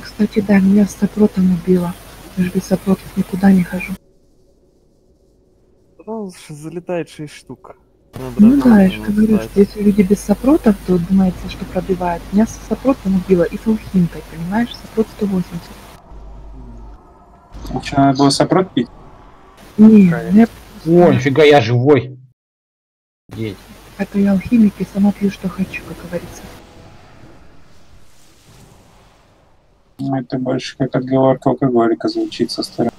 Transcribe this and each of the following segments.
Кстати, да, меня с сопротом убило. Я же без сопротов никуда не хожу. Же залетает 6 штук. Надо Ну да, я же говорю, что если люди без сопротов, то думается, что пробивают. Меня с сопротом убило и с алхимкой, понимаешь? Сопрот 180. Что, надо было сопрот пить? Не, Конечно. я, О, нифига, я живой. Деть. это я алхимик и сама пью, что хочу, как говорится. Ну, это больше как отговорка алкоголика звучит со стороны.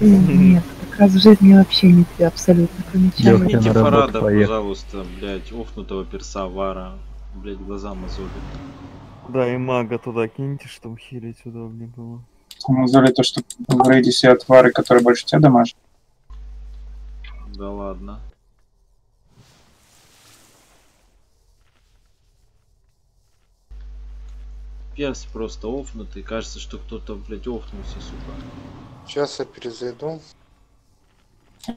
Нет, как раз в жизни вообще не пью абсолютно, на работу Фарада, пожалуйста, блядь, офнутого перса Вара. Блядь, глаза мозоли. Да, и мага туда киньте, чтобы хилить удобнее было. Мозоли то, что в рейде сидят твары, которые больше тебя дамажат. Да ладно. Перс просто офнутый. Кажется, что кто-то, блядь, офнулся, сука. Сейчас я перезайду.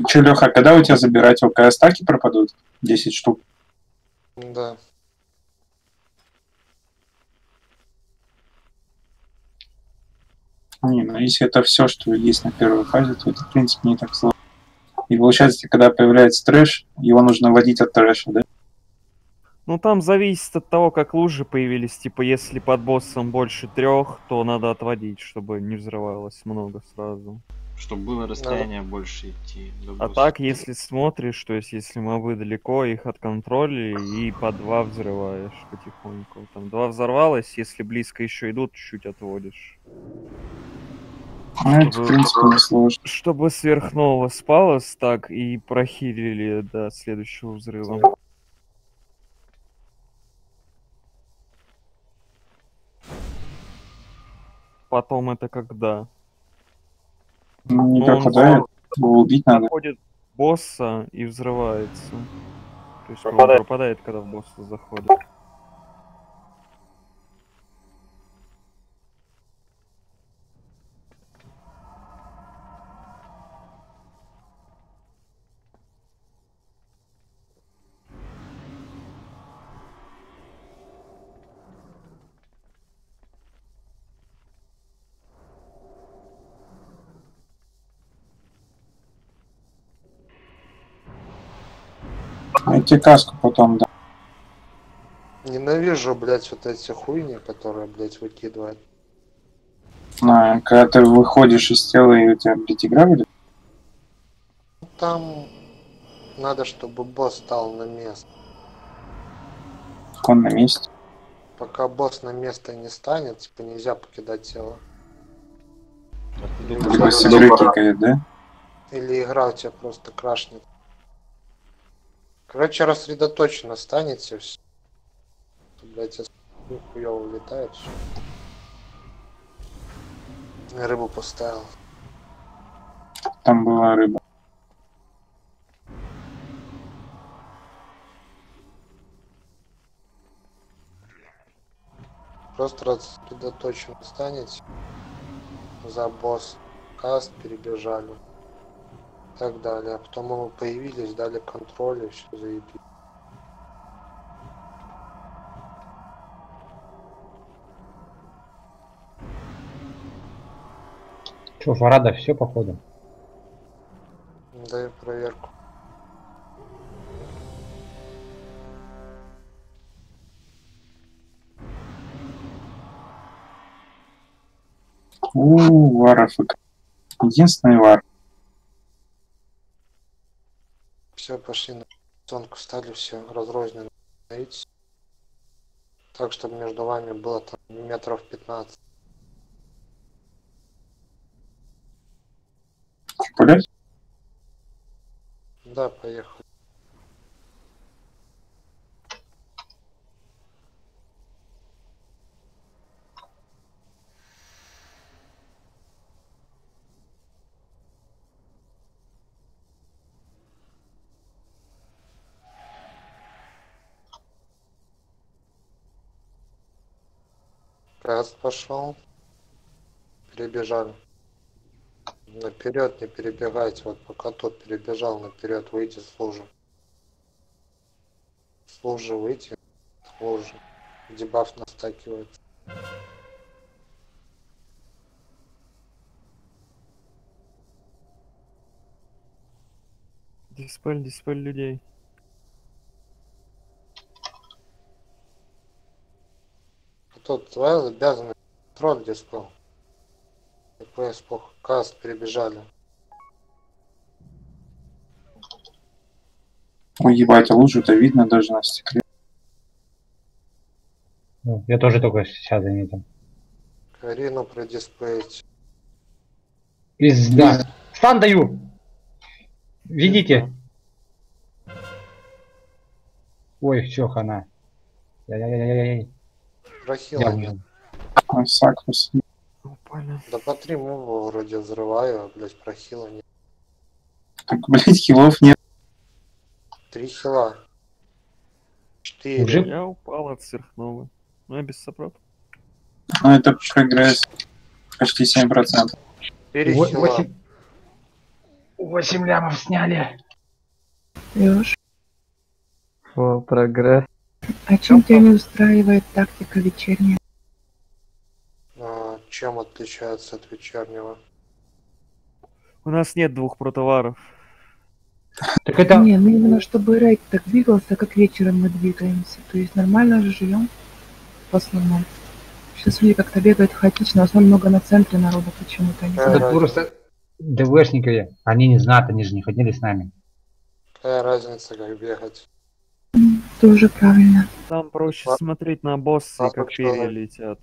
Че, Леха, когда у тебя забирать ОК стаки пропадут? 10 штук. Да. Не, ну если это все, что есть на первой фазе, то это, в принципе, не так сложно. И получается, когда появляется трэш, его нужно вводить от трэша, да? Ну там зависит от того, как лужи появились. Типа, если под боссом больше трех, то надо отводить, чтобы не взрывалось много сразу. Чтобы было расстояние больше идти. А так, если смотришь, то есть если мобы далеко, их отконтролили, и по два взрываешь потихоньку. Там два взорвалось, если близко еще идут, чуть отводишь. Ну, это, в принципе, не сложно. Чтобы сверхнового спалось так и прохилили до следующего взрыва. Потом это когда? Ну, не Ну, он пропадает, его убить надо. Заходит босса и взрывается. То есть он Пропадает. пропадает, когда в босса заходит. Тебе каску потом дам. Ненавижу, блядь, вот эти хуйни, которые, блядь, выкидывают. А, когда ты выходишь из тела, и у тебя, блядь, игра будет? Там надо, чтобы босс стал на место. Он на месте. Пока босс на место не станет, типа нельзя покидать тело. Ты Или, Либо с игры кикает, да? или игра у тебя просто крашнет. Короче, рассредоточенно станете, все. Блять, хуёво улетает. всё. Рыбу поставил. Там была рыба. Просто рассредоточенно станете. За босс каст перебежали. И так далее. А потом мы появились, дали контроль и все заебись. Че, Фарада, все походу. Даю проверку. У, варов. Единственный вар. Все, пошли на зонку, стали все разрозненно становиться. Так, чтобы между вами было там метров 15. Пулять? Да, поехали. Каст пошел. Перебежали. Наперед не перебегайте. Вот пока тот перебежал наперед, выйти с лужи. С выйти. С. Дебаф настакивает. Диспель, диспель людей. Тут твоя обязанность контроль диспел. ДПС по каст перебежали. Ой, ебать, а лужу-то видно даже на стекле. Ну, я тоже только сейчас заметил. Карину продисплеить. Пизда. Стан даю! Видите? Ой, все, хана. Яй-яй-яй-яй. Прохила Я нет. уже. Ой, Сакрус. Упали. Да по три мува вроде взрываю, а, блядь, прохила нет. Так, блядь, хилов нет. Три хила. Четыре. Уже? Я упал от сверхновой. Ну, я без сопрот. Ну, это прогресс. Почти 7%. Четыре хила. Восемь восемь лямов сняли. Лёш, О, прогресс. А чем тебя не устраивает тактика вечерняя? А, чем отличается от вечернего? У нас нет двух протоваров. Так это... Не, ну именно чтобы рейд так двигался, как вечером мы двигаемся. То есть нормально же живем в основном. Сейчас люди как-то бегают хаотично, в основном много на центре народа почему-то. Это просто ДВшники, они не знают, они же не ходили с нами. Какая разница, как бегать? Тоже правильно. Там проще А- смотреть на босса, а и как почему? перья летят.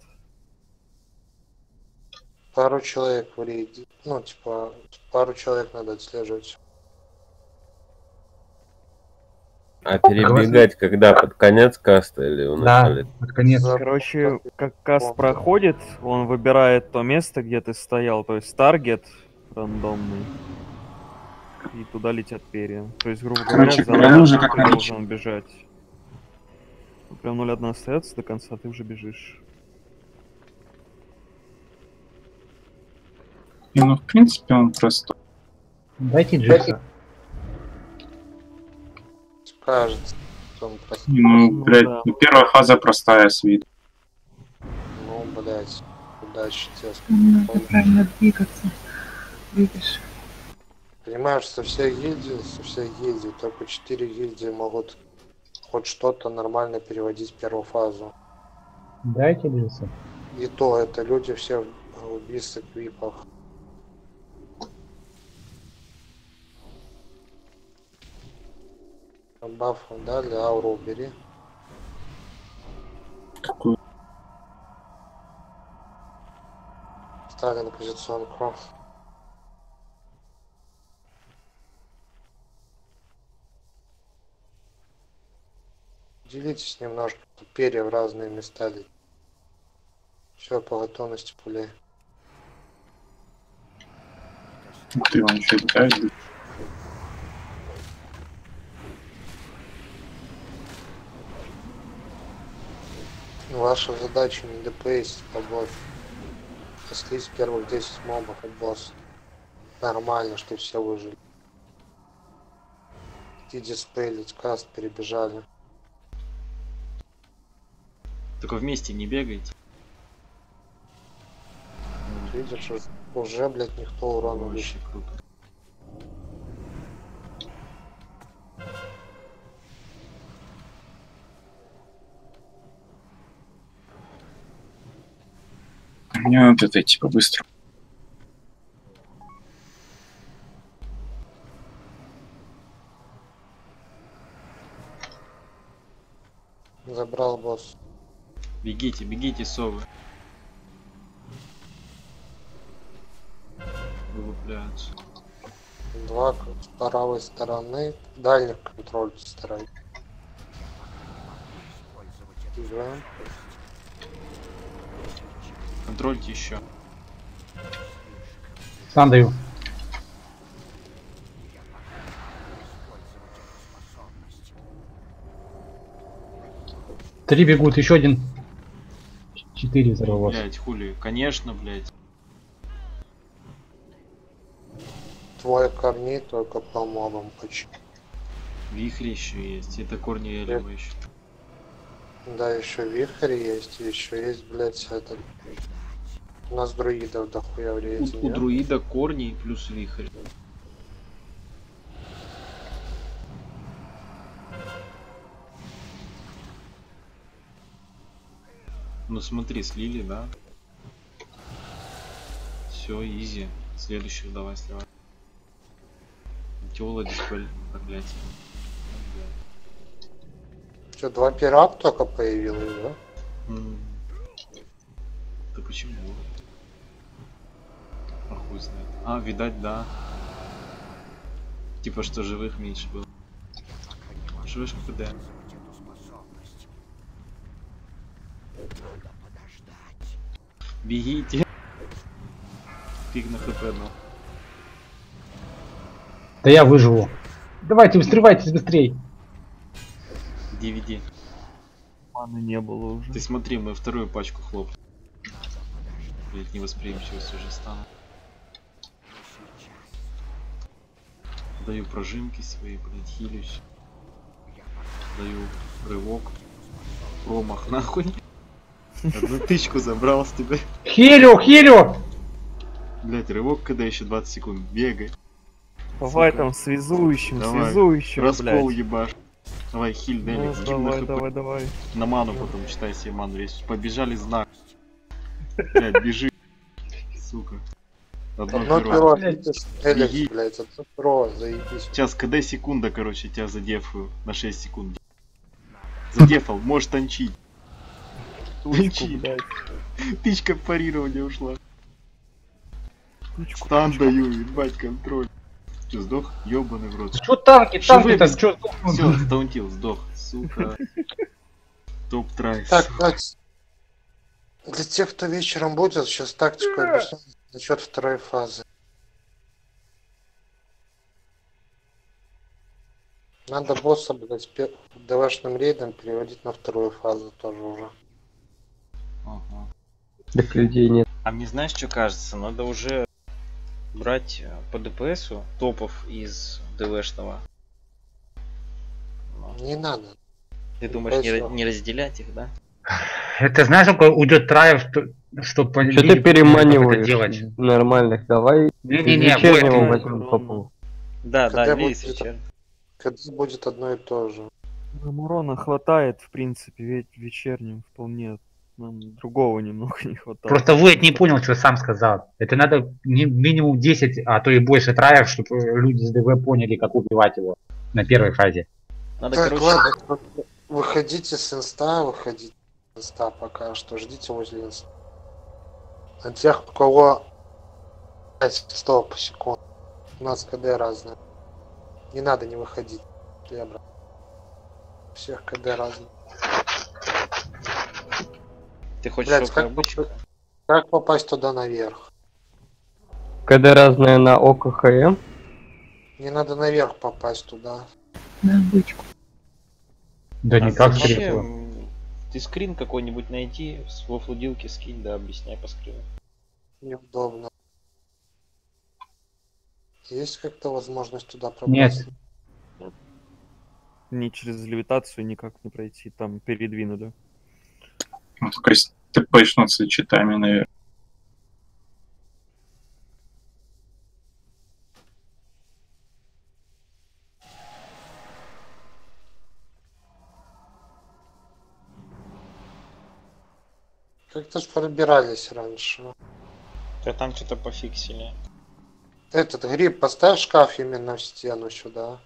Пару человек в рейде. Ну, типа, пару человек надо отслеживать. А перебегать когда? Под конец каста или в Да, начале? под конец. Короче, как каст проходит, он выбирает то место, где ты стоял, то есть таргет рандомный. И туда летят перья. То есть, грубо говоря, Короче за говоря, уже ты как на должен бежать. Ну, Прям 0-1 остается до конца, ты уже бежишь. И, ну, в принципе, он простой. Дайте Джекса. Кажется, что он простой. Ну, Ну, блядь, да. ну, первая фаза простая с виду. Ну, блядь, удачи тебе. Надо правильно двигаться. Видишь? Понимаешь, со всех гильдий, со всех гильдий, только четыре гильдии могут хоть что-то нормально переводить в первую фазу. Дайте Джекса. И то это люди все в убийствах, випах. Баф дали, ауру убери. Какую? Ставили позиционку. Делитесь немножко, перья в разные места Все по готовности пулей. Ух ты, он еще летает. Ваша задача не ДПСить побольше. Слить первых 10 мобов от босса. Нормально, что все выжили. Иди диспелить, каст перебежали. Только вместе не бегайте. Видишь, уж- уже, блядь, никто урона не Вообще круто. Мне вот это, типа, быстро. Забрал босс. Бегите, бегите, совы. Вылупляются. Два с правой стороны. Дальний контроль старай. Два. Контрольте еще. Стан даю. Три бегут, еще один. Четыре взорвалось. Блять, хули. Конечно, блять. Твой корни только по мобам почти. Вихри еще есть. Это корни Элема еще. Да, еще вихрь есть, еще есть, блядь, этот. У нас друидов дохуя в рейде, У, у друида корни плюс вихрь. Ну смотри, слили, да? Все, изи. Следующих давай сливай. Тёла дискваль... проклятие. Что, два пират только появилось, да? М. Да почему? А хуй знает. А, видать, да. Типа, что живых меньше было. Живешь КПД. Бегите. Фиг на хп, ну. Да я выживу. Давайте, взрывайтесь быстрей. DVD. Маны не было уже. Ты смотри, мы вторую пачку хлоп. Блять, невосприимчивость уже стану. Даю прожимки свои, блять, хилюсь. Даю рывок. Промах нахуй. Одну тычку забрал с тебя. Хилю, хилю! Блять, рывок, когда еще 20 секунд. Бегай. Давай сука. там связующим, Давай. связующим, Раскол блядь. ебаш. Давай, хиль, Ну, Делик, на давай, давай, давай. На ману потом читай себе ману весь. Побежали знак. Блять, бежи. Сука. Одно Одно перо. перо, Блядь. видишь, Эликс, Беги. блядь, одно перо, заебись. Сейчас, когда секунда, короче, тебя задефаю на 6 секунд. Задефал, можешь танчить. Танчи. блядь. Тычка парирования ушла. Тучку, Стан даю, ебать, контроль. Че, сдох? Ёбаный в рот. Что танки, Живые танки-то, без- что? Все, стаунтил, сдох. Сука. Топ трайс. Так, блядь, для тех, кто вечером будет, сейчас тактику объясню насчет второй фазы. Надо босса, блядь, ДВшным рейдом переводить на вторую фазу тоже уже. Ага. Так людей нет. А мне знаешь, что кажется? Надо уже брать э, по ДПСу топов из ДВшного. Не надо. Ты думаешь, не, не разделять их, да? Это знаешь, сколько уйдет траев, что, что по Что ты переманиваешь делать? нормальных? Давай Не-не-не, вечернего будет. возьмем попу. Да, Когда да, будет вечер. Когда будет одно и то же. Нам урона хватает, в принципе, ведь вечерним вполне. Нам другого немного не хватает. Просто Войт не понял, что сам сказал. Это надо не- минимум 10, а то и больше траев, чтобы люди с ДВ поняли, как убивать его на первой фазе. Надо, Так, короче, ладно, выходите с инста, выходите с инста пока что, ждите возле инста. А тех, у кого 5 100 по секунду, у нас КД разные. Не надо не выходить, всех КД разные. Ты хочешь Блядь, как обычных? Как попасть туда наверх? КД разные на ОКХМ. Не надо наверх попасть туда. На бычку. Да А никак вообще, ты скрин какой-нибудь найти, с- во флудилке скинь, да, объясняй по скрину. Неудобно. Есть как-то возможность туда Нет. пробраться? Ни через левитацию никак не пройти, там передвинули. Ну, только если ТПшнуться читами, наверное. Как-то ж пробирались раньше. Да там что-то пофиксили. Этот гриб, поставь шкаф именно в стену сюда.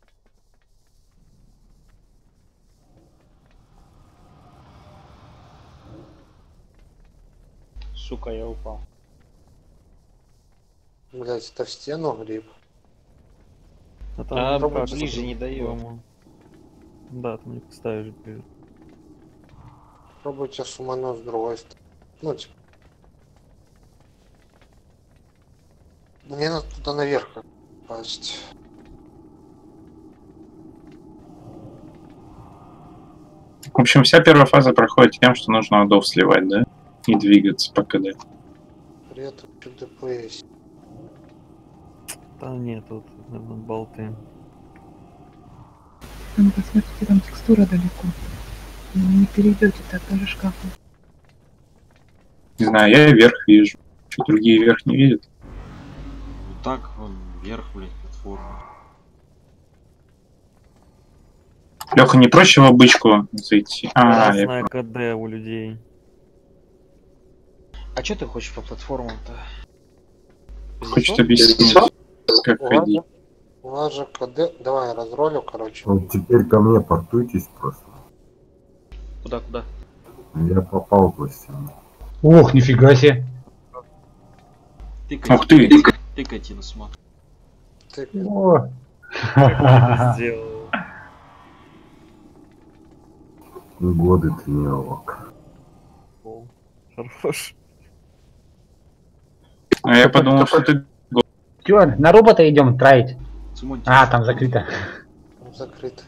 Сука, я упал. Блять, это в стену гриб. А там А, ближе не дает. по-моему. Да, там не поставишь ближе. Пробуйте сумануть с другой стороны. Ну, типа. Мне надо туда наверх попасть. В общем, вся первая фаза проходит тем, что нужно адов сливать, да? И двигаться по КД. При этом ДПС. Да нет, тут, наверное, болты. Там, посмотрите, там текстура далеко. Ну, не перейдете так, даже шкафом. Не знаю, я вверх вижу. Что, другие вверх не видят? Вот так, вон, вверх, блядь, платформа. Леха, не проще в обычку зайти? А, я Разное КД у людей. А что ты хочешь по платформам-то? Хочет объяснить, как ходить. Ладно. У нас же КД... Давай я разролю, короче. Вот Ну, теперь ко мне портуйтесь просто. Куда, куда? Я попал в стену. Ух, нифига себе. Тыкайте, Ух ты! тыкайте на смак. Ты... О. Сделал. Годы тренировок. О, Хорош. А я подумал, что ты Чё, на робота идем траить? Сумоньте. А, там закрыто. закрыт.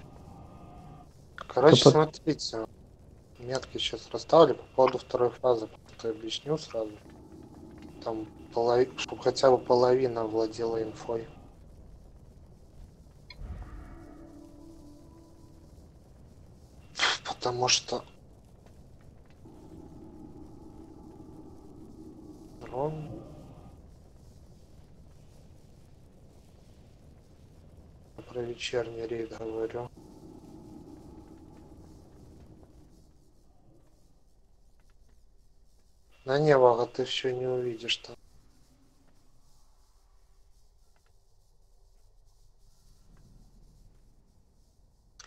Короче, Кто смотрите. Метки сейчас расставлю по поводу второй фазы. Просто объясню сразу. Там, чтобы хотя бы половина владела инфой. Потому что... Рон... Про вечерний рейд говорю. На Невага ты все не увидишь там.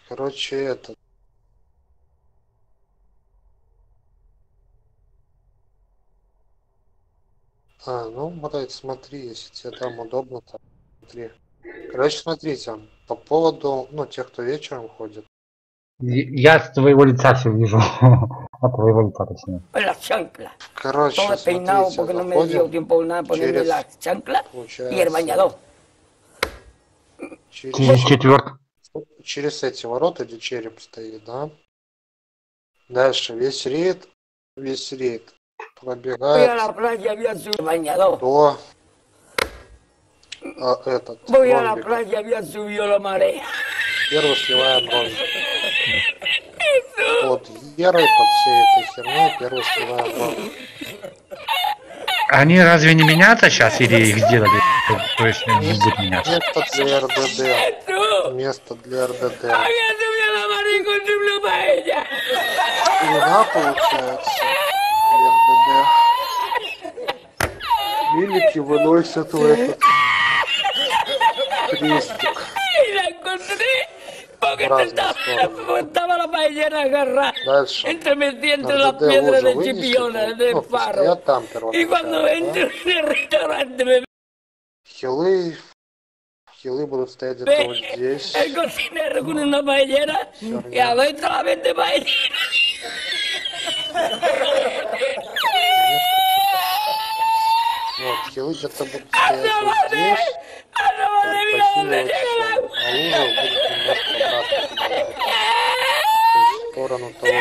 Короче, это... А, ну, блядь, смотри, если тебе там удобно, то смотри. Короче, смотрите, по поводу, ну, тех, кто вечером ходит. Я с твоего лица все вижу. От твоего лица, точнее. Короче, смотрите, заходим через, через, Через четвертый. через эти ворота, где череп стоит, да? Дальше весь рейд, весь рейд пробегает до а, этот Voy a la playa, había subido la marea. Первый сливаем ромбик. Под Ерой, под всей этой херней первый сливаем ромбик. Они разве не меняются сейчас или их сделали? То, то есть не будет меняться? Место для РДД. Место для РДД. Луна получается. РДД. Милики выносят в этот крестик. Y la encontré porque В разные estaba, стороны. estaba la paellera agarrada. Дальше. Entremetida entre На las РДД piedras лужа de вынесли, chipiona, ну, del ну, faro. постоят там Y cuando первоначально, entro да? en el restaurante me Хилы, хилы будут стоять где-то вот ve здесь. el cocinero con una paellera y adentro la vende paellera. Вот, хилы где-то будут стоять вот здесь. Сторону того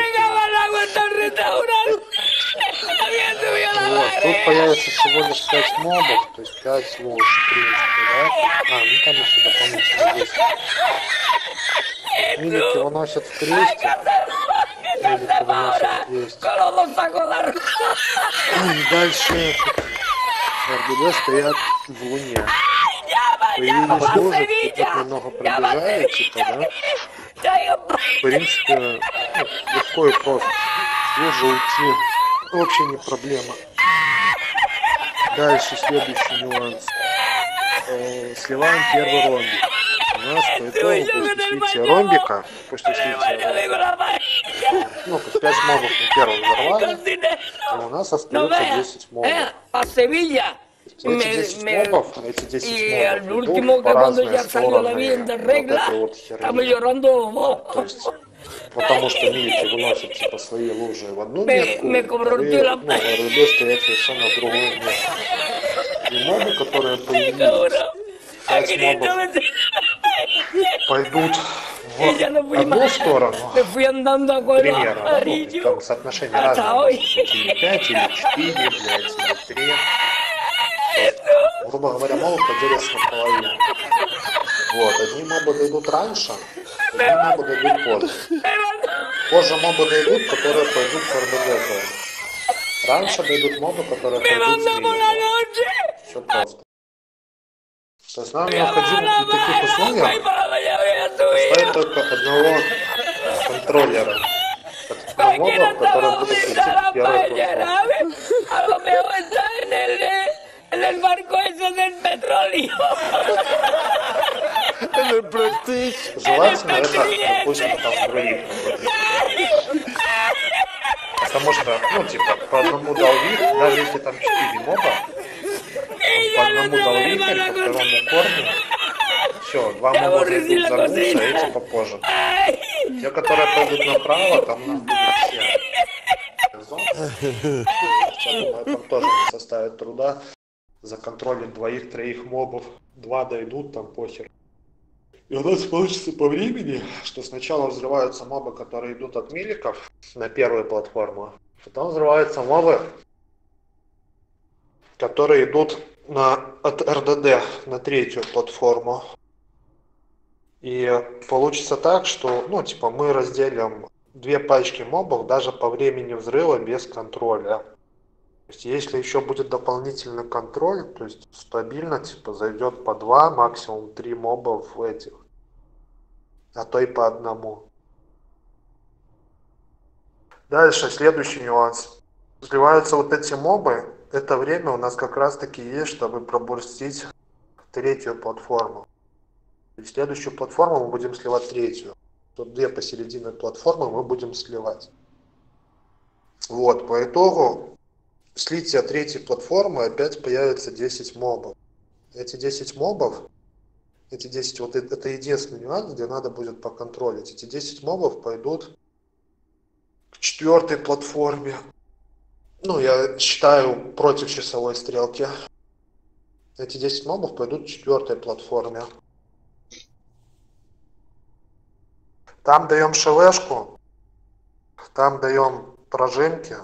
Вот, тут появится всего лишь 5 мобов, то есть 5 лож, в принципе, да? А, ну там еще дополнительно 10. Милики выносят в крестик. Милики выносят в. И дальше РГД стоят в луне. Появились лужи, и тут немного типа, да? В принципе, ну, легко и просто. С лужи уйти вообще не проблема. Дальше следующий нюанс. Э, сливаем первый ромбик. У нас по итогу после слития ромбика, после слития ну, то есть 5 мобов мы первым взорвали, и у нас остается veas, 10 мобов. Me- 10 me- 10 Y мобов último que cuando ya salió la bien de regla, вот херни. llorando. То есть, потому что милики выносят типа свои лужи в одну Me- метку, me и convirtió la- ну, РД стоят совершенно в другую метку. И мобы, которые появились, 5 мобов пойдут в одну сторону, Me примерно, ну, там соотношение Hasta разное, hoy. может быть или 5, или 4, блядь, или 3. Грубо говоря, мобы поделятся на половину. Вот, одни мобы дойдут раньше, одни мобы дойдут позже. Позже мобы дойдут, которые пойдут в РДГ. Раньше дойдут мобы, которые пойдут с мини Все просто. То есть нам необходимо при таких условиях поставить только одного контроллера, на мобов, которые будут идти к первой платформе. En el, en el barco eso del petróleo. Желательно это, допустим, там других Потому что, ну, типа, по одному долви, даже если там 4 моба, по одному долви, по второму корню, все, два моба зайдут взорвутся, а эти попозже. Те, которые пойдут направо, там нам будет все. Там тоже не составит труда законтролить двоих-троих мобов. Два дойдут, там похер. И у нас получится по времени, что сначала взрываются мобы, которые идут от миликов на первую платформу, потом взрываются мобы, которые идут на, от РДД на третью платформу. И получится так, что, ну, типа, мы разделим две пачки мобов даже по времени взрыва без контроля. Есть, если еще будет дополнительный контроль, то есть стабильно, типа, зайдет по два, максимум три моба в этих, а то и по одному. Дальше, следующий нюанс. Сливаются вот эти мобы, это время у нас как раз таки есть, чтобы пробурстить третью платформу. И следующую платформу мы будем сливать третью. Тут две посередине платформы мы будем сливать. Вот, по итогу слития третьей платформы опять появится 10 мобов. Эти 10 мобов, эти 10, вот это, единственный нюанс, где надо будет поконтролить. Эти 10 мобов пойдут к четвертой платформе. Ну, я считаю против часовой стрелки. Эти 10 мобов пойдут к четвертой платформе. Там даем шелешку, там даем прожимки,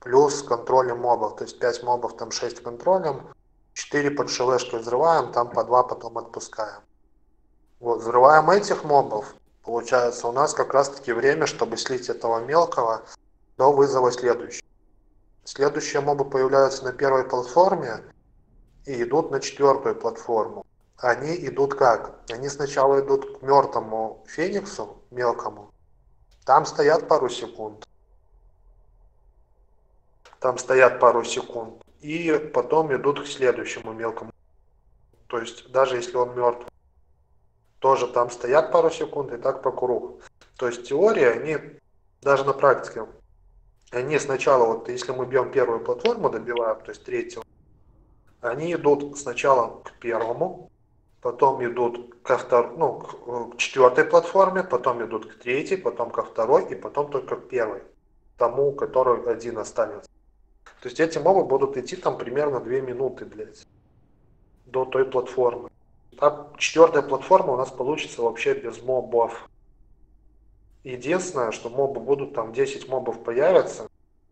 плюс контролем мобов. То есть 5 мобов, там 6 контролем, 4 под шелешкой взрываем, там по 2 потом отпускаем. Вот, взрываем этих мобов, получается у нас как раз таки время, чтобы слить этого мелкого до вызова следующего. Следующие мобы появляются на первой платформе и идут на четвертую платформу. Они идут как? Они сначала идут к мертвому фениксу, мелкому. Там стоят пару секунд. Там стоят пару секунд. И потом идут к следующему мелкому. То есть даже если он мертв, тоже там стоят пару секунд и так по кругу. То есть теория, они даже на практике, они сначала, вот если мы бьем первую платформу, добиваем, то есть третью, они идут сначала к первому, потом идут ко втор... ну, к, к четвертой платформе, потом идут к третьей, потом ко второй и потом только к первой, тому, который один останется. То есть эти мобы будут идти там примерно 2 минуты, блядь, до той платформы. А четвертая платформа у нас получится вообще без мобов. Единственное, что мобы будут, там 10 мобов появятся,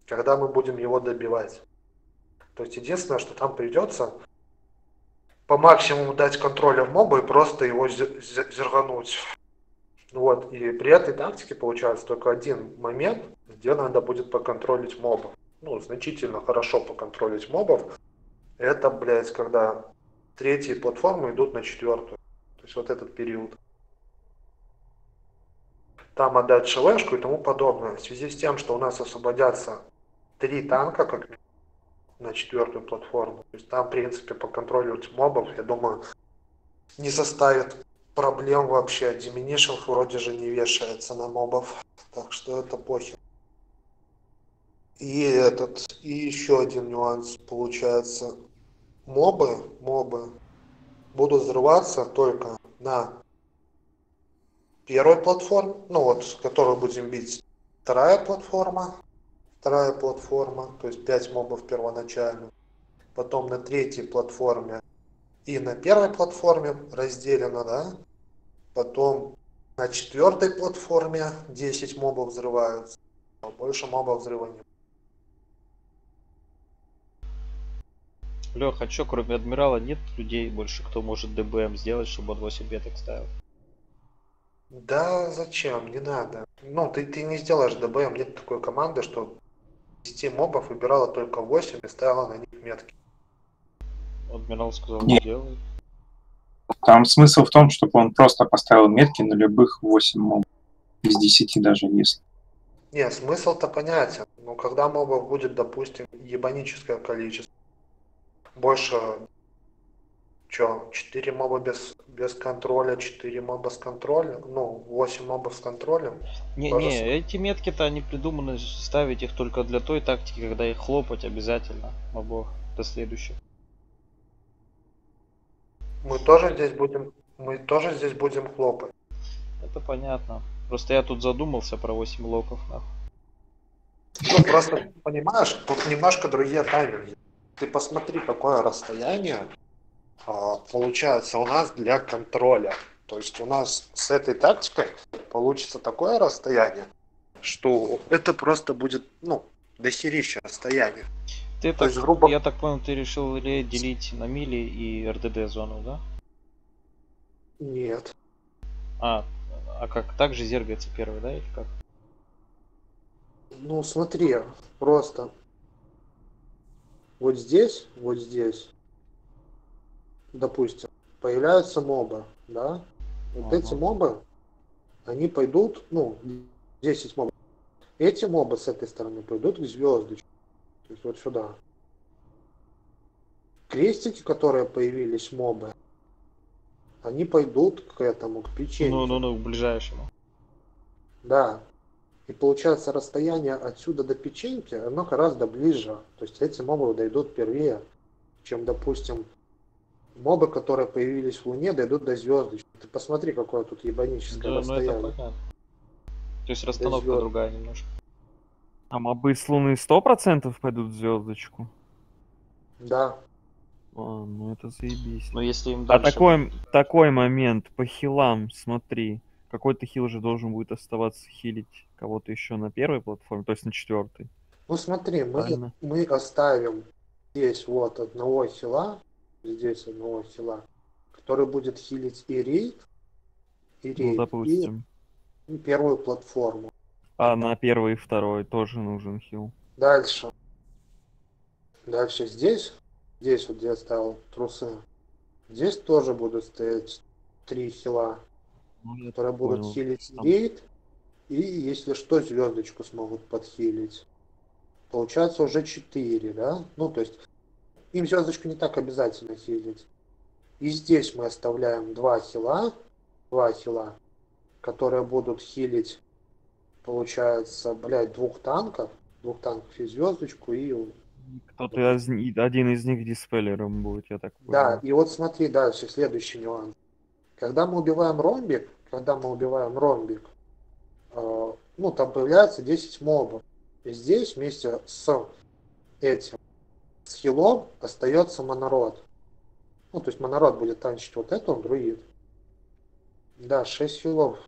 когда мы будем его добивать. То есть единственное, что там придется по максимуму дать контроля в мобу и просто его зергануть. Вот. И при этой тактике получается только один момент, где надо будет поконтролить мобов. Ну, значительно хорошо поконтролить мобов. Это, блядь, когда третьи платформы идут на четвертую. То есть вот этот период там отдать шелешку и тому подобное. В связи с тем, что у нас освободятся три танка, как на четвертую платформу. То есть там, в принципе, по контролю мобов, я думаю, не составит проблем вообще. Diminishion вроде же не вешается на мобов. Так что это похер. И этот, и еще один нюанс получается. Мобы, мобы будут взрываться только на первой платформе, ну вот, с которой будем бить. Вторая платформа, вторая платформа, то есть 5 мобов первоначально. Потом на третьей платформе и на первой платформе разделено, да. Потом на четвертой платформе 10 мобов взрываются. Больше мобов взрыва не Леха, а что, кроме адмирала нет людей больше, кто может ДБМ сделать, чтобы он 8 беток ставил? Да зачем, не надо. Ну, ты, ты не сделаешь ДБМ, нет такой команды, что 10 мобов выбирала только 8 и ставила на них метки. Адмирал сказал, Нет. делай. Там смысл в том, чтобы он просто поставил метки на любых 8 мобов. Из 10 даже если. Не, смысл-то понятен. Но когда мобов будет, допустим, ебаническое количество, больше, чё, 4 моба без, без контроля, 4 моба с контролем, ну, 8 мобов с контролем. Не, тоже не, с- эти метки-то они придуманы ставить их только для той тактики, когда их хлопать обязательно мобов до следующих. Мы тоже здесь будем, мы тоже здесь будем хлопать. Это понятно. Просто я тут задумался про 8 локов, нахуй. Ну, просто, понимаешь, тут немножко другие тайминги. Ты посмотри, какое расстояние а, получается у нас для контроля. То есть у нас с этой тактикой получится такое расстояние, что это просто будет, ну, дохерища расстояние. Ты То так, есть, грубо- я так понял, ты решил ре- делить на мили и РДД зону, да? Нет. А, а как? Так же зергается первый, да, или как? Ну, смотри, просто вот здесь, вот здесь, допустим, появляются мобы, да? Вот Ага. эти мобы, они пойдут, ну, 10 мобов. Эти мобы с этой стороны пойдут к звездочке. То есть вот сюда. Крестики, которые появились мобы, они пойдут к этому, к печенью. Ну, ну, ну, к ближайшему. Да. И получается расстояние отсюда до печеньки, оно гораздо ближе. То есть эти мобы дойдут первее, чем, допустим, мобы, которые появились в Луне, дойдут до звездочки. Ты посмотри, какое тут ебаническое Да, ну это расстояние. понятно. То есть расстановка другая немножко. А мобы с Луны 100% пойдут в звездочку? Да. А, ну это заебись. Но если им А дальше... такой, такой момент, по хилам, смотри. Какой-то хил же должен будет оставаться хилить кого-то еще на первой платформе, то есть на четвертой. Ну смотри, мы, Правильно. мы оставим здесь вот одного хила, здесь одного хила, который будет хилить и рейд, и Ну, рейд, допустим. и первую платформу. А на первой и второй тоже нужен хил. Дальше. Дальше здесь, здесь вот где я ставил трусы, здесь тоже будут стоять три хила, Ну, которые будут понял. хилить рейд, и если что, звездочку смогут подхилить. Получается уже 4, да? Ну, то есть им звездочку не так обязательно хилить. И здесь мы оставляем два хила, два хила, которые будут хилить, получается, блядь, двух танков, двух танков и звездочку, и Кто-то один из них диспеллером будет, я так понял. Да, и вот смотри дальше, следующий нюанс. Когда мы убиваем ромбик, когда мы убиваем ромбик, э, ну, там появляется 10 мобов. И здесь вместе с этим, с хилом остается монород. Ну, то есть монород будет танчить вот это, он друид. Да, 6 хилов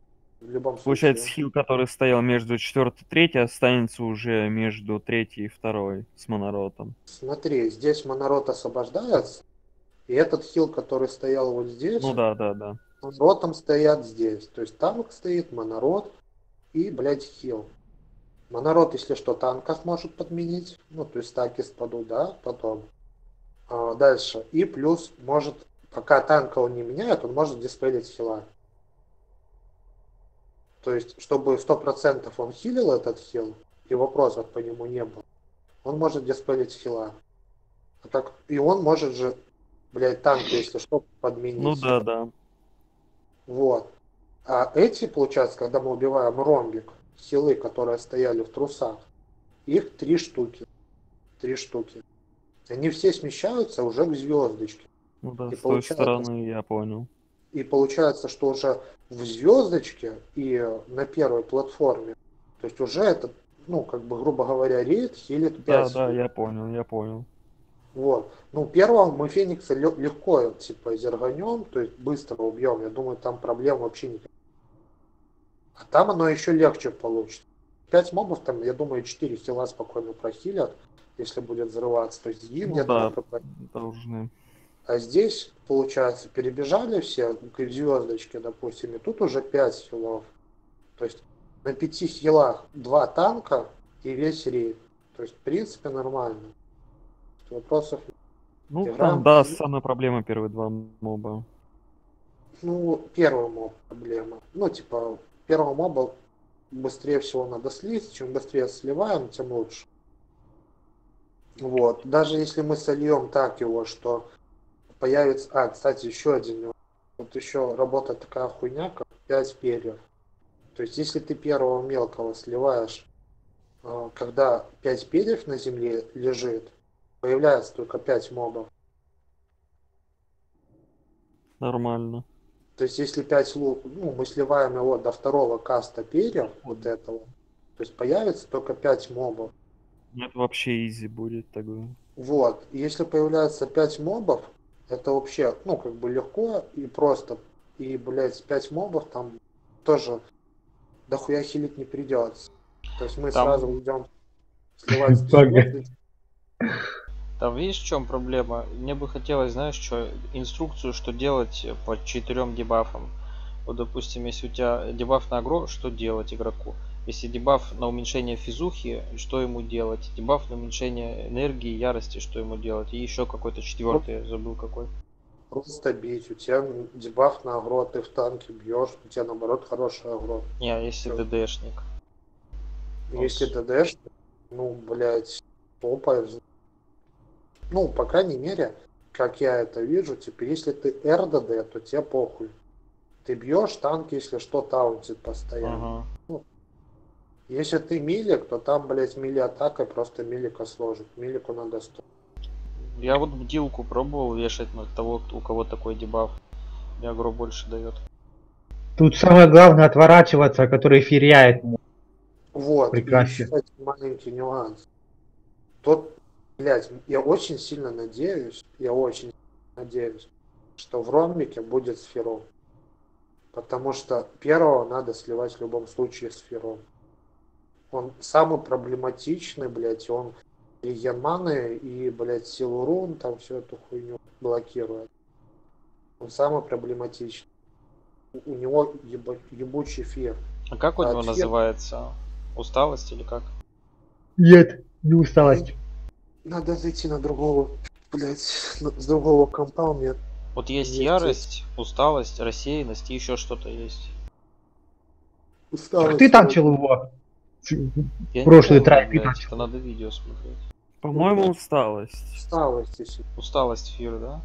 в любом Получается, случае. хил, который стоял между четвертой и третьей, останется уже между третьей и второй с моноротом. Смотри, здесь монород освобождается, и этот хил, который стоял вот здесь, Ну да, да, да. Ротом стоят здесь. То есть танк стоит, монород и, блядь, хил. Монород, если что, танков может подменить. Ну, то есть таки спаду, да, потом. А, дальше. И плюс может, пока танка он не меняет, он может диспелить хила. То есть, чтобы 100% он хилил этот хил, и вопросов по нему не было, он может диспелить хила. А так, и он может же, блядь, танк, если что, подменить. Ну да, да. Вот. А эти, получается, когда мы убиваем ромбик, хилы, которые стояли в трусах, их три штуки. Три штуки. Они все смещаются уже к звездочке. Ну да, И с той стороны я понял. И получается, что уже в звездочке и на первой платформе, то есть уже это, ну, как бы, грубо говоря, рейд хилит Да, 5 да, я понял, я понял. Вот. Ну, первого мы Феникса легко, типа, зерганем, то есть быстро убьем. Я думаю, там проблем вообще нет. А там оно еще легче получится. Пять мобов там, я думаю, 4 хила спокойно прохилят, если будет взрываться. То есть гиб Ну да, КП. должны. А здесь, получается, перебежали все к звездочке, допустим, и тут уже 5 хилов. То есть на 5 хилах 2 танка и весь рейд. То есть, в принципе, нормально. Вопросов Ну, там, да, самая проблема первые два моба. Ну, первый моб проблема. Ну, типа, первого моба быстрее всего надо слить. Чем быстрее сливаем, тем лучше. Вот. Даже если мы сольем так его, что появится... А, кстати, еще один. Вот еще работает такая хуйня, как 5 перьев. То есть, если ты первого мелкого сливаешь, э, когда 5 перьев на земле лежит, появляется только 5 мобов. Нормально. То есть, если 5 лук, ну, мы сливаем его до второго каста перьев, вот этого, то есть появится только 5 мобов. Это вообще изи будет тогда. Вот. Если появляется 5 мобов, это вообще, ну, как бы легко и просто. И, блядь, 5 мобов там тоже дохуя хилить не придется. То есть мы Там- сразу идем сливать. Там видишь, в чем проблема? Мне бы хотелось, знаешь, что инструкцию, что делать по четырем дебафам. Вот, допустим, если у тебя дебаф на агро, что делать игроку? Если дебаф на уменьшение физухи, что ему делать? Дебаф на уменьшение энергии, ярости, что ему делать? И еще какой-то четвертый, я забыл какой. Просто бить. У тебя дебаф на агро, ты в танке бьешь, у тебя наоборот хорошая агро. Не, а если ДДшник. Если ДДш, ну, блядь, топает. Ну, по крайней мере, как я это вижу, типа, если ты РДД, то тебе похуй. Ты бьешь танк, если что, таунтит постоянно. Ага. Ну, если ты милик, то там, блядь, мили атакой просто милика сложит. Милику надо 100. Я вот бдилку пробовал вешать на того, у кого такой дебаф. И агро больше дает. Тут самое главное отворачиваться, который феряет. Вот, Прекрасно. и, кстати, маленький нюанс. Тот, блядь, я очень сильно надеюсь, я очень надеюсь, что в ромбике будет сферон. Потому что первого надо сливать в любом случае сферон. Он самый проблематичный, блядь, он и Янманы, и, блядь, силу рун, там всю эту хуйню блокирует. Он самый проблематичный. У него еба- ебучий фир. А как у А него фир- называется? Усталость или как? Нет, не усталость. Надо зайти на другого, блядь, на- с другого компа у меня. Вот есть Есть, ярость, усталость, рассеянность и еще что-то есть. Усталость. Ах ты танчил его. Я Прошлый трайп это надо видео смотреть. По-моему, усталость. Усталость, если. Усталость фир, да?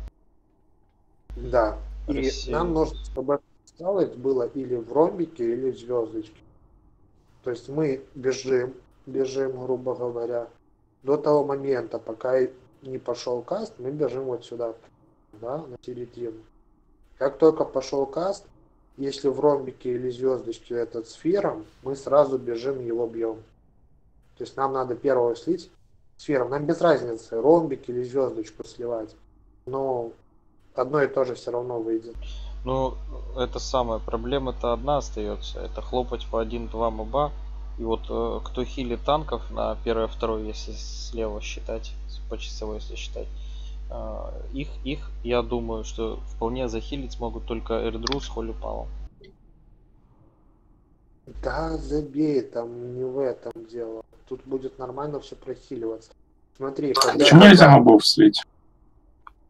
Да. И нам нужно, чтобы усталость было или в ромбике, или в звездочке. То есть мы бежим, бежим, грубо говоря, до того момента, пока не пошел каст, мы бежим вот сюда, да, на середину. Как только пошел каст, если в ромбике или звездочке этот сфером, мы сразу бежим его бьем. То есть нам надо первого слить сфером. Нам без разницы, ромбик или звездочку сливать. Но одно и то же все равно выйдет. Ну, это самое, проблема-то одна остается. Это хлопать по один-два моба. И вот э, кто хилит танков на первое, второе, если слева считать, по часовой если считать, э, их, их, я думаю, что вполне захилить смогут только Эрдру с Холюпалом. Да, забей, там не в этом дело. Тут будет нормально все прохиливаться. Смотри, когда, Почему нельзя мобов слить?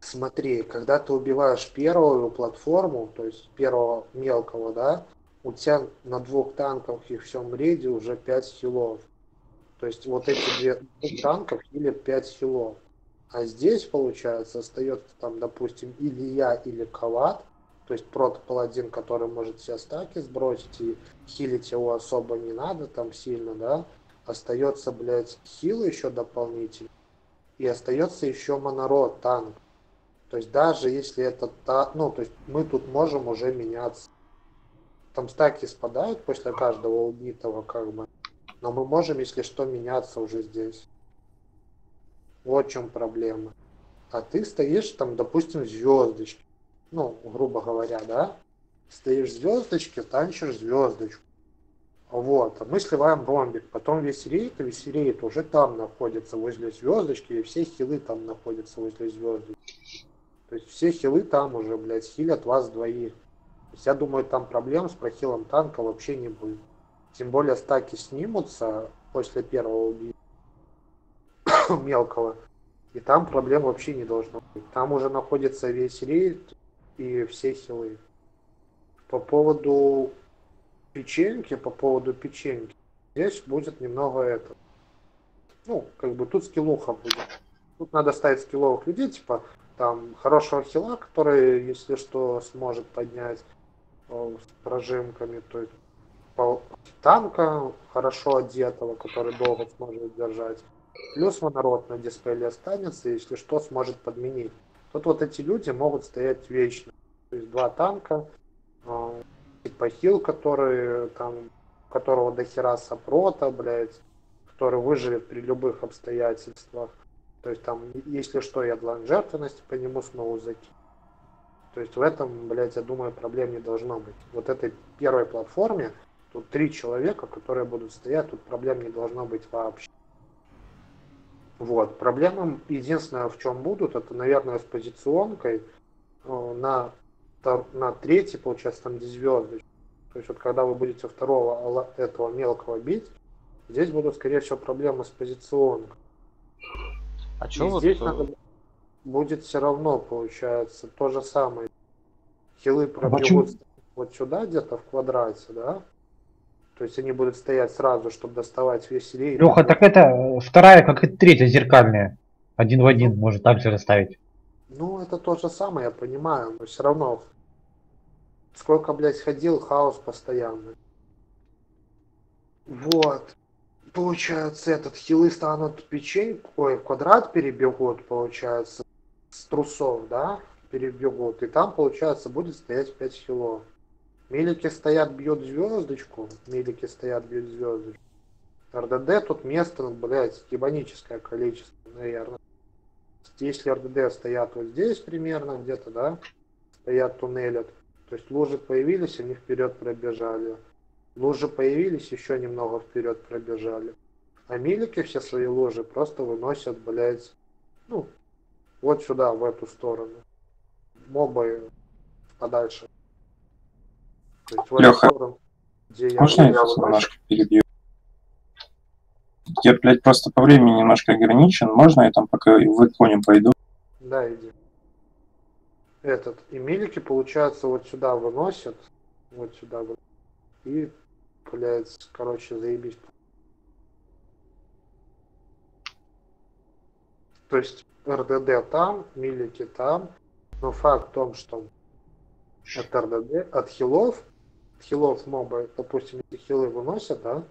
смотри, когда ты убиваешь первую платформу, то есть первого мелкого, да, у тебя на двух танках и всем рейде уже 5 хилов. То есть вот эти две танков или 5 хилов. А здесь, получается, остается там, допустим, или я, или Калат, то есть прот-паладин, который может все стаки сбросить, и хилить его особо не надо там сильно, да. Остается, блядь, хил еще дополнительно. И остается еще монород, танк. То есть даже если это та, ну, то есть мы тут можем уже меняться. Там стаки спадают после каждого убитого, как бы. Но мы можем, если что, меняться уже здесь. Вот в чем проблема. А ты стоишь там, допустим, в звездочке. Ну, грубо говоря, да? Стоишь в звездочке, танчишь звездочку. Вот, а мы сливаем ромбик, потом весь рейд, весь рейд уже там находится, возле звездочки, и все хилы там находятся возле звездочки. То есть все хилы там уже, блядь, хилят вас двоих. Есть я думаю, там проблем с прохилом танка вообще не будет. Тем более стаки снимутся после первого убийства мелкого. И там проблем вообще не должно быть. Там уже находится весь рейд и все хилы. По поводу печеньки, по поводу печеньки, здесь будет немного это. Ну, как бы тут скиллуха будет. Тут надо ставить скилловых людей, типа там хорошего хила, который, если что, сможет поднять с прожимками, то есть танка хорошо одетого, который долго сможет держать. Плюс водород на дисплее останется, если что, сможет подменить. Тут вот эти люди могут стоять вечно. То есть два танка, э, типа хил, который там, которого до хера сопрота, блядь, который выживет при любых обстоятельствах. То есть там, если что, я длан жертвенности по нему снова закину. То есть в этом, блядь, я думаю, проблем не должно быть. Вот этой первой платформе, тут три человека, которые будут стоять, тут проблем не должно быть вообще. Вот. Проблема единственная, в чем будут, это, наверное, с позиционкой э, на, на третий, получается, там звезды. То есть вот когда вы будете второго этого мелкого бить, здесь будут, скорее всего, проблемы с позиционкой. А чё вот... здесь надо будет все равно, получается, то же самое. Хилы почему? пробегут вот сюда где-то в квадрате, да? То есть они будут стоять сразу, чтобы доставать весь рейд. Леха, так это э, вторая, как и третья зеркальная. Один в один, может так же расставить. Ну, это то же самое, я понимаю, но все равно. Сколько, блядь, ходил, хаос постоянный. Вот. Получается, этот хилы станут печеньку, ой, квадрат перебегут, получается, с трусов, да, перебегут. И там, получается, будет стоять 5 хилов. Милики стоят, бьют звездочку. Милики стоят, бьют звездочку. РДД тут место, блядь, ебаническое количество, наверное. Если РДД стоят вот здесь примерно где-то, да, стоят, туннелят. То есть лужи появились, они вперед пробежали. Лужи появились, еще немного вперед пробежали. А милики все свои лужи просто выносят, блядь, ну, вот сюда, в эту сторону. Мобы подальше. То есть в эту Лёха, сторону, где я, Можно я выношу. немножко перебью? Я, блядь, просто по времени немножко ограничен. Можно я там пока в иконе пойду? Да, иди. Этот. И милики, получается, вот сюда выносят. Вот сюда вот. И, блядь, короче, заебись. То есть РДД там, милики там. Но факт в том, что от РДД, от хилов, от хилов моба, допустим, эти хилы выносят, да,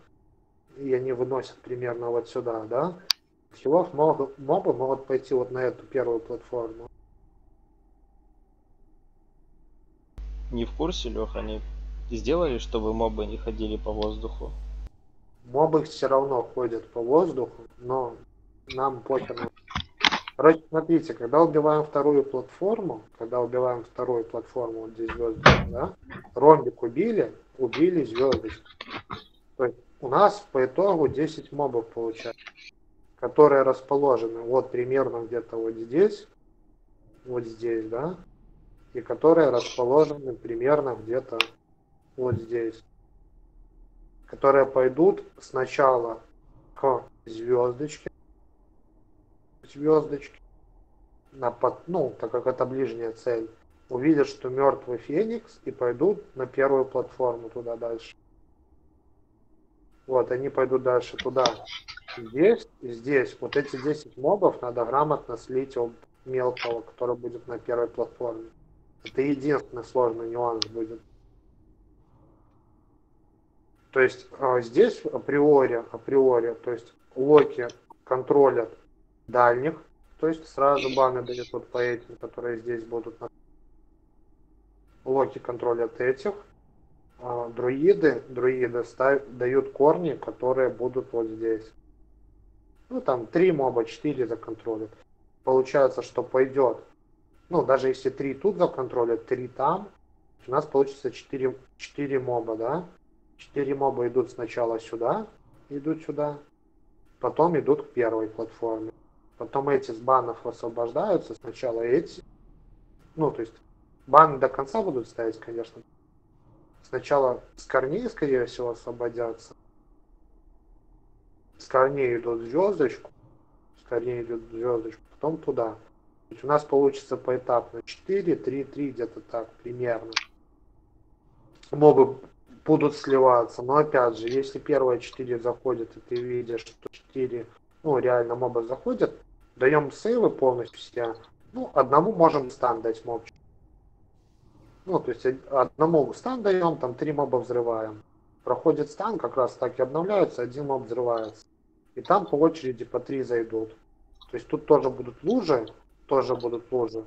и они выносят примерно вот сюда, да, от хилов могут, мобы могут пойти вот на эту первую платформу. Не в курсе, Лех, они сделали, чтобы мобы не ходили по воздуху? Мобы все равно ходят по воздуху, но нам похер. на- смотрите, когда убиваем вторую платформу, когда убиваем вторую платформу, вот здесь звездочка, да, ромбик убили, убили звездочку. То есть у нас по итогу 10 мобов получается, которые расположены вот примерно где-то вот здесь, вот здесь, да, и которые расположены примерно где-то вот здесь которые пойдут сначала к звездочке, звездочке, на под, ну, так как это ближняя цель, увидят, что мертвый Феникс и пойдут на первую платформу туда дальше. Вот, они пойдут дальше туда. Здесь и здесь. Вот эти 10 мобов надо грамотно слить от мелкого, который будет на первой платформе. Это единственный сложный нюанс будет. То есть а, здесь априори, априори, то есть локи контролят дальних, то есть сразу баны дают вот по этим, которые здесь будут. Локи контролят этих. А, друиды, друиды став- дают корни, которые будут вот здесь. Ну там три моба, четыре законтролят. Получается, что пойдет. Ну, даже если три тут законтролят, три там, у нас получится 4, 4 моба, да? 4 моба идут сначала сюда, идут сюда, потом идут к первой платформе. Потом эти с банов освобождаются, сначала эти. Ну, то есть баны до конца будут ставить, конечно. Сначала с корней, скорее всего, освободятся. С корней идут звездочку, с корней идут звездочку, потом туда. То есть у нас получится поэтапно 4, 3, 3, где-то так, примерно. Мобы будут сливаться. Но опять же, если первые четыре заходят, и ты видишь, что четыре, ну, реально моба заходят, даем сейвы полностью все. Ну, одному можем стан дать моб. Ну, то есть од- одному стан даем, там три моба взрываем. Проходит стан, как раз так и обновляются, один моб взрывается. И там по очереди по три зайдут. То есть тут тоже будут лужи, тоже будут лужи.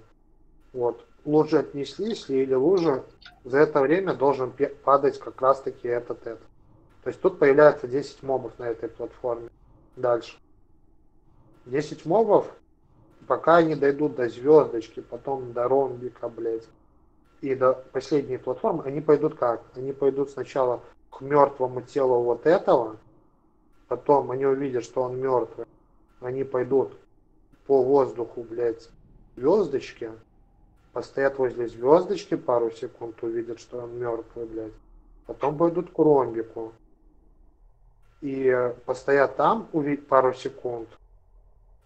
Вот. Лужи отнесли, слили лужи. За это время должен падать как раз таки этот этот. То есть тут появляется 10 мобов на этой платформе. Дальше. 10 мобов, пока они дойдут до звездочки, потом до ромбика, блядь, и до последней платформы, они пойдут как? Они пойдут сначала к мертвому телу вот этого, потом они увидят, что он мертвый, они пойдут по воздуху, блядь, звездочки, постоят возле звездочки пару секунд, увидят, что он мертвый, блядь, потом пойдут к ромбику, и э, постоят там увидеть пару секунд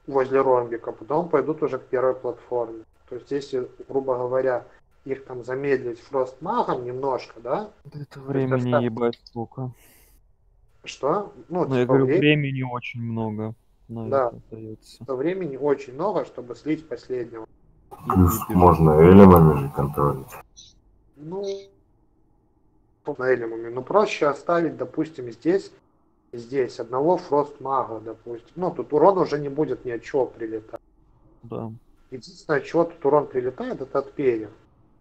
возле ромбика, потом пойдут уже к первой платформе. То есть, если, грубо говоря, их там замедлить фростмагом немножко, да? Это времени доста- ебать сколько. Что? Ну, Ну, я типа, говорю, вре- времени очень много на Да. это остается. то времени очень много, чтобы слить последнего. Плюс можно элемами же контролить. Ну, на элемами. Ну, проще оставить, допустим, здесь, здесь одного фрост мага, допустим. Ну, тут урон уже не будет ни от чего прилетать. Да. Единственное, от чего тут урон прилетает, это от перьев.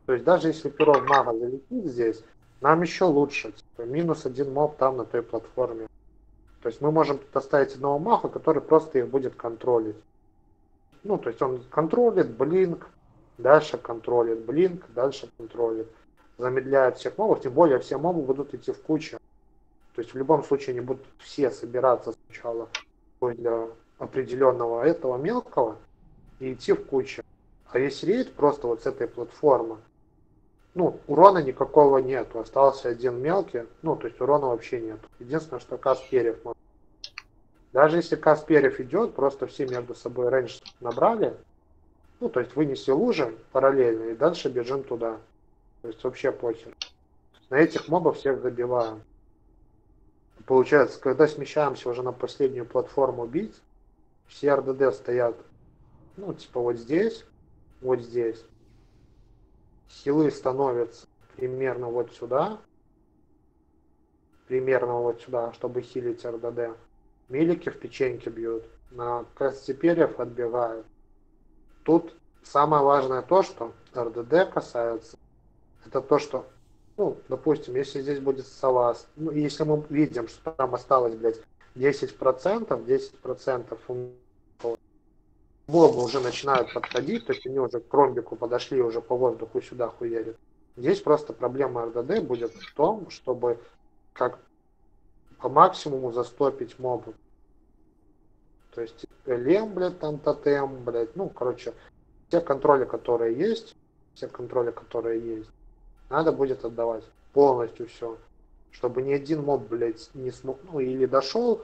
То есть даже если перо мага залетит здесь, нам еще лучше. Типа, минус один моб там на той платформе. То есть мы можем тут оставить одного мага, который просто их будет контролить. Ну, то есть он контролит, блинк, дальше контролит, блинк, дальше контролит. Замедляет всех мобов, тем более все мобы будут идти в кучу. Есть в любом случае они будут все собираться сначала для определенного этого мелкого и идти в кучу. А весь рейд просто вот с этой платформы, ну, урона никакого нету. Остался один мелкий, ну, то есть урона вообще нету. Единственное, что каст перьев может. Даже если каст перьев идет, просто все между собой рейндж набрали, ну, то есть вынеси лужи параллельно и дальше бежим туда. То есть вообще похер. На этих мобов всех забиваем. Получается, когда смещаемся уже на последнюю платформу бить, все РДД стоят, ну, типа вот здесь, вот здесь. Хилы становятся примерно вот сюда. Примерно вот сюда, чтобы хилить РДД. Милики в печеньке бьют. На касте перьев отбегают. Тут самое важное то, что РДД касается, это то, что, ну, допустим, если здесь будет салаз, ну, если мы видим, что там осталось, блядь, 10%, 10% у уже начинают подходить, то есть они уже к ромбику подошли, уже по воздуху сюда хуярят. Здесь просто проблема РДД будет в том, чтобы как по максимуму застопить мобы. То есть лем, блядь, там тотем, блядь, ну, короче, все контроли, которые есть, все контроли, которые есть, надо будет отдавать полностью все. Чтобы ни один моб, блядь, не смог, ну, или дошел,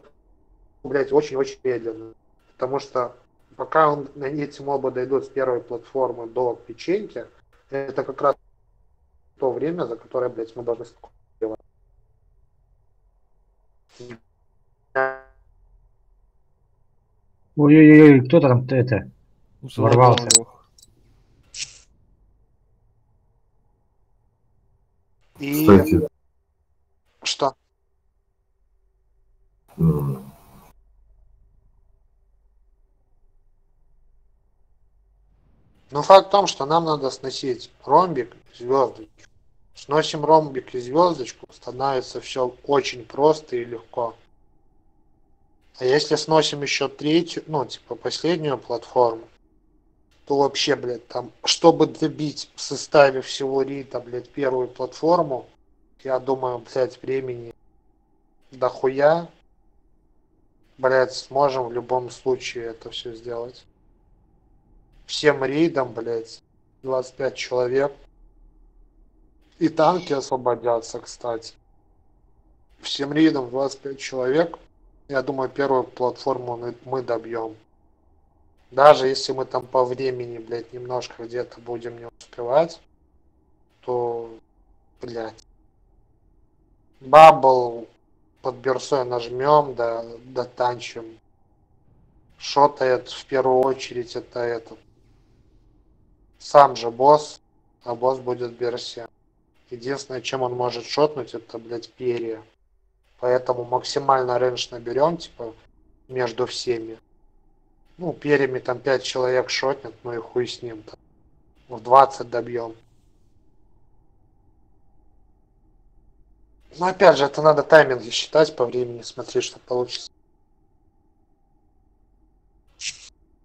блядь, очень-очень медленно. Потому что пока он, на эти мобы дойдут с первой платформы до печеньки, это как раз то время, за которое, блядь, мы должны делать. Ой-ой-ой, кто-то там это ворвался. И... Кстати, Что? Но факт в том, что нам надо сносить ромбик и звездочку. Сносим ромбик и звездочку, становится все очень просто и легко. А если сносим еще третью, ну, типа последнюю платформу, то вообще, блядь, там, чтобы добить в составе всего рита, блядь, первую платформу, я думаю, блядь, времени дохуя, блядь, сможем в любом случае это все сделать. Всем рейдом, блядь, 25 человек. И танки освободятся, кстати. Всем рейдом 25 человек. Я думаю, первую платформу мы добьем. Даже если мы там по времени, блядь, немножко где-то будем не успевать, то, блядь, Бабл под берсой нажмем, да, дотанчим. Шотает в первую очередь это этот. Сам же босс, а босс будет берсе. Единственное, чем он может шотнуть, это, блядь, перья. Поэтому максимально рейндж наберем, типа, между всеми. Ну, перьями там 5 человек шотнет, ну и хуй с ним там. В 20 добьем. Но опять же, это надо тайминги считать по времени, смотреть, что получится.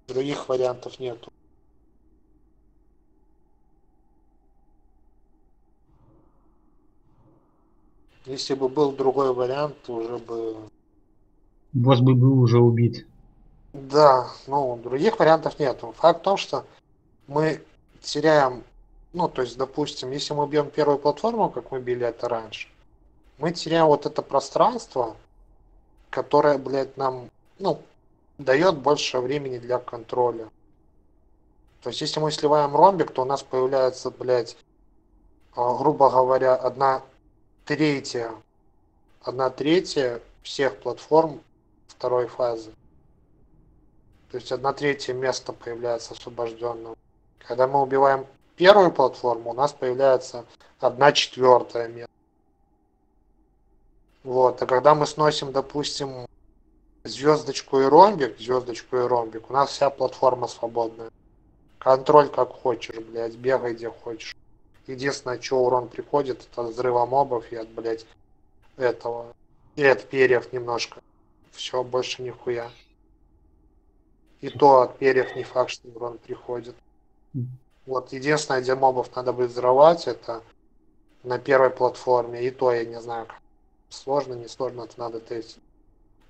Других вариантов нету. Если бы был другой вариант, уже бы... Босс бы был уже убит. Да, ну, других вариантов нету. Факт в том, что мы теряем, ну, то есть, допустим, если мы бьем первую платформу, как мы били это раньше, мы теряем вот это пространство, которое, блядь, нам, ну, дает больше времени для контроля. То есть, если мы сливаем ромбик, то у нас появляется, блядь, а, грубо говоря, одна третья, одна третья всех платформ второй фазы. То есть одна третья места появляется освобожденным. Когда мы убиваем первую платформу, у нас появляется одна четвертая место. Вот, а когда мы сносим, допустим, звездочку и ромбик, звездочку и ромбик, у нас вся платформа свободная. Контроль как хочешь, блядь, бегай где хочешь. Единственное, что урон приходит, это от взрыва мобов и от, блядь, этого. И от перьев немножко. Все, больше нихуя. И то от перьев не факт, что урон приходит. Вот единственное, где мобов надо будет взрывать, это на первой платформе. И то я не знаю, как. Сложно, не сложно, это надо тестить.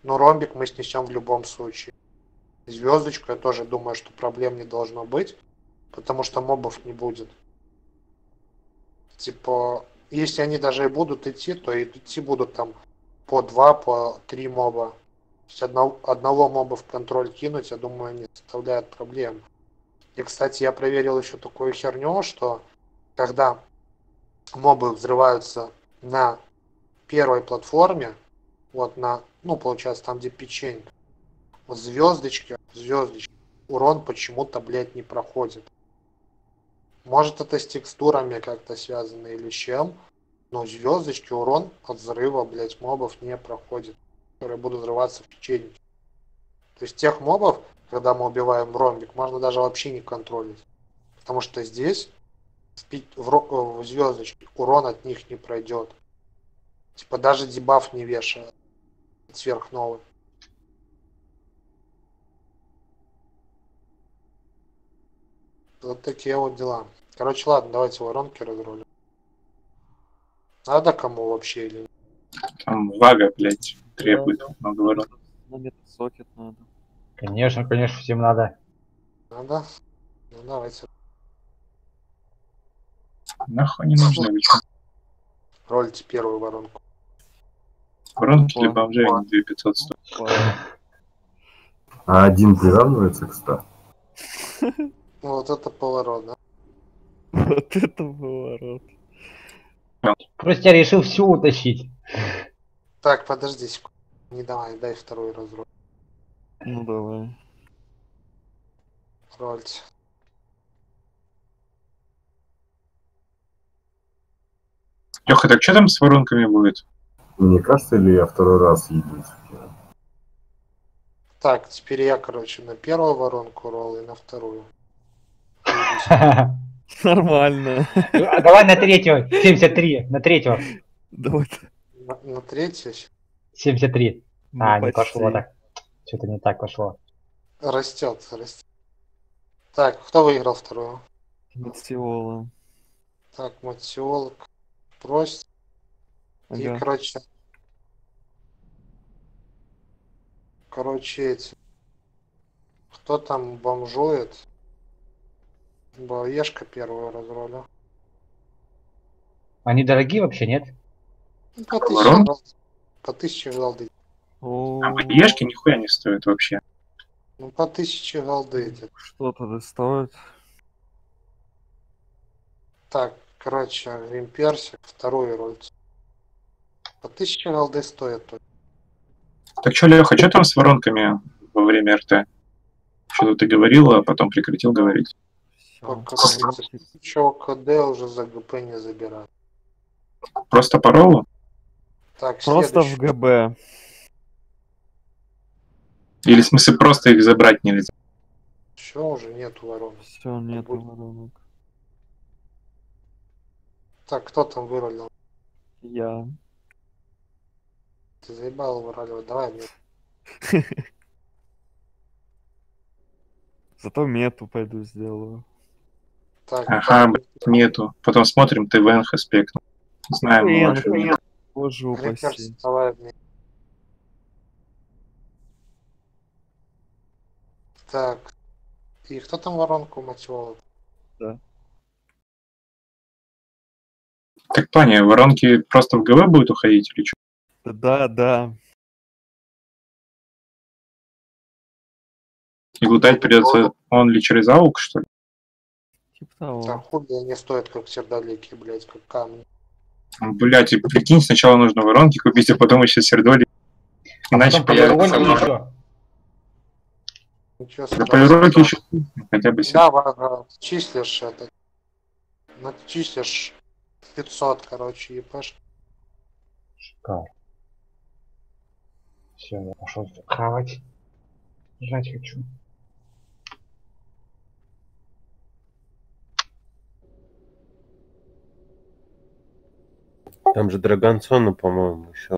Но ромбик мы снесем в любом случае. Звездочку я тоже думаю, что проблем не должно быть, потому что мобов не будет. Типа, если они даже и будут идти, то идти будут там по два, по три моба. Есть одного, моба в контроль кинуть, я думаю, не составляет проблем. И, кстати, я проверил еще такую херню, что когда мобы взрываются на первой платформе, вот на, ну, получается, там, где печенька, вот звездочки, звездочки, урон почему-то, блядь, не проходит. Может это с текстурами как-то связано или чем, но звездочки урон от взрыва, блядь, мобов не проходит, которые будут взрываться в печеньке. То есть тех мобов, когда мы убиваем ромбик, можно даже вообще не контролить. Потому что здесь в, в, ро- в звездочке урон от них не пройдет. Типа даже дебаф не вешает сверхновый. Вот такие вот дела. Короче, ладно, давайте воронки разрулим. Надо кому вообще или? Там вага, блядь, требует много ворот. На метасокет надо. Конечно, конечно, всем надо. Надо? Ну давайте. Нахуй не чё? Ролите первую воронку. Воронки для бомжей они 2500 стоят. А один приравнивается к 100? Ну, Вот это поворот, да? Вот это поворот. Просто я решил все утащить. Так, подожди секунду. Не давай, дай второй разруль. Ну давай. Рольте. Леха, так что там с воронками будет? Мне кажется, или я второй раз еду? Так, теперь я, короче, на первую воронку ролл и на вторую. Нормально. А давай на третью, 73, на третью. Давай. На, на третью 73. А, Ну, не почти. пошло так. Что-то не так пошло. растет, растет. Так, кто выиграл вторую? Матиола. Так, матиолог просит. И, Ага. короче... Короче, эти... Кто там бомжует? Боешка первую разрулил. Они дорогие вообще, нет? Ну, По тысяче. По тысяче голды. А боешки нихуя не стоят вообще. Ну, по тысяче голды эти. Что-то доставит. Так, короче, Гримперсик, вторую роль. По 1000 голды стоит только. Так что, Леха, что там с воронками во время РТ? Что-то ты говорил, а потом прекратил говорить. Пока Чё, КД уже за ГП не забирают. Просто по роллу? Так, Просто в следующий. ГБ. Или в смысле просто их забрать нельзя? Все, уже нету ворон. Все, нет воронок. Так, кто там вырулил? Я. Ты заебал выруливать, давай мне. Зато мету пойду сделаю. Так, Ага, блядь, нету. Потом смотрим ТВНХ спектр. Знаем мы Боже упаси. Так. И кто там воронку мотивал? Да. Так, Паня, воронки просто в ГВ будут уходить или что? Да, да. И лутать придется он ли через аук, что ли? Типа того. Так, хули они стоят как сердолики, блядь, как камни. Блять, и прикинь, сначала нужно воронки купить, а потом еще сердоли. Иначе повернуть появится... еще. Ничего Да повернуть еще хотя бы Да, ага, числишь это. Начислишь 500, короче, ЕПш. Шикарно. Все, я пошел в кровать. Лежать хочу. Там же Драгонсона, по-моему, еще